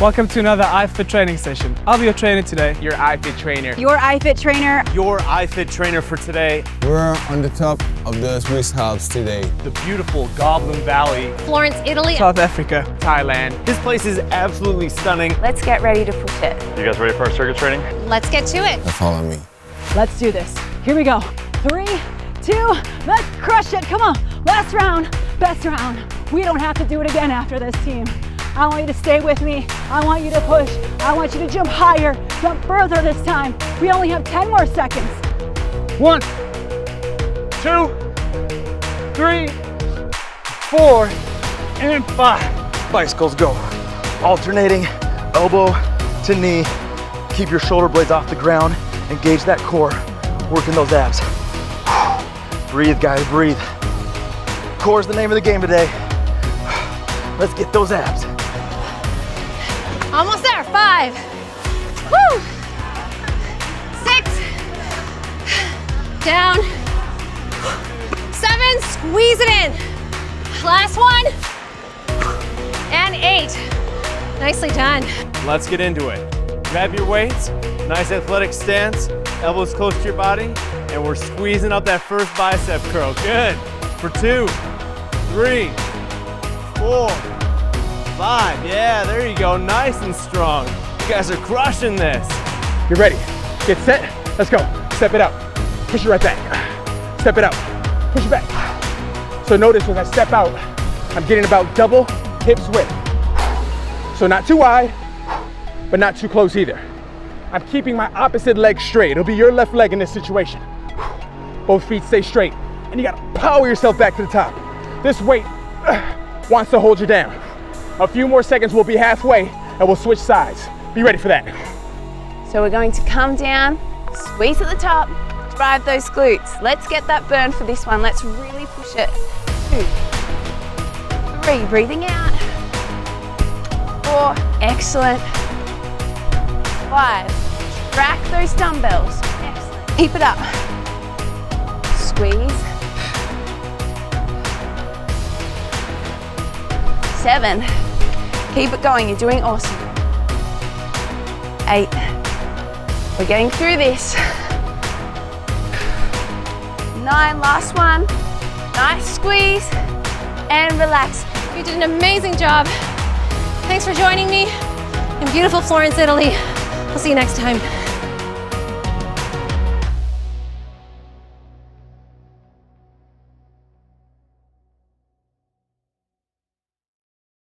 Welcome to another iFit training session. I'll be your trainer today. Your iFit trainer. Your iFit trainer. Your iFit trainer for today. We're on the top of the Swiss Alps today. The beautiful Goblin Valley. Florence, Italy. South Africa. Thailand. This place is absolutely stunning. Let's get ready to push it. You guys ready for our circuit training? Let's get to it. Now follow me. Let's do this. Here we go. Three, two, let's crush it. Come on. Last round, best round. We don't have to do it again after this team. I want you to stay with me. I want you to push. I want you to jump higher, jump further this time. We only have 10 more seconds. One, two, three, four, and five. Bicycles go. Alternating elbow to knee. Keep your shoulder blades off the ground. Engage that core. Working those abs. Breathe, guys, breathe. Core is the name of the game today. Let's get those abs. Almost there. Five. Woo. Six. Down. Seven. Squeeze it in. Last one. And eight. Nicely done. Let's get into it. Grab your weights. Nice athletic stance. Elbows close to your body. And we're squeezing up that first bicep curl. Good. For two, three, four, five. Yeah, there you go. Nice and strong. You guys are crushing this. Get ready. Get set. Let's go. Step it out. Push it right back. Step it out. Push it back. So notice when I step out, I'm getting about double hips width. So not too wide, but not too close either. I'm keeping my opposite leg straight. It'll be your left leg in this situation. Both feet stay straight. And you gotta power yourself back to the top. This weight uh, wants to hold you down. A few more seconds, we'll be halfway, and we'll switch sides. Be ready for that. So we're going to come down, squeeze at the top, drive those glutes. Let's get that burn for this one. Let's really push it. Two, three, breathing out. Four, excellent. Five, rack those dumbbells. Excellent. Keep it up. Squeeze. Seven. Keep it going, you're doing awesome. Eight. We're getting through this. Nine, last one. Nice squeeze and relax. You did an amazing job. Thanks for joining me in beautiful Florence, Italy. I'll see you next time.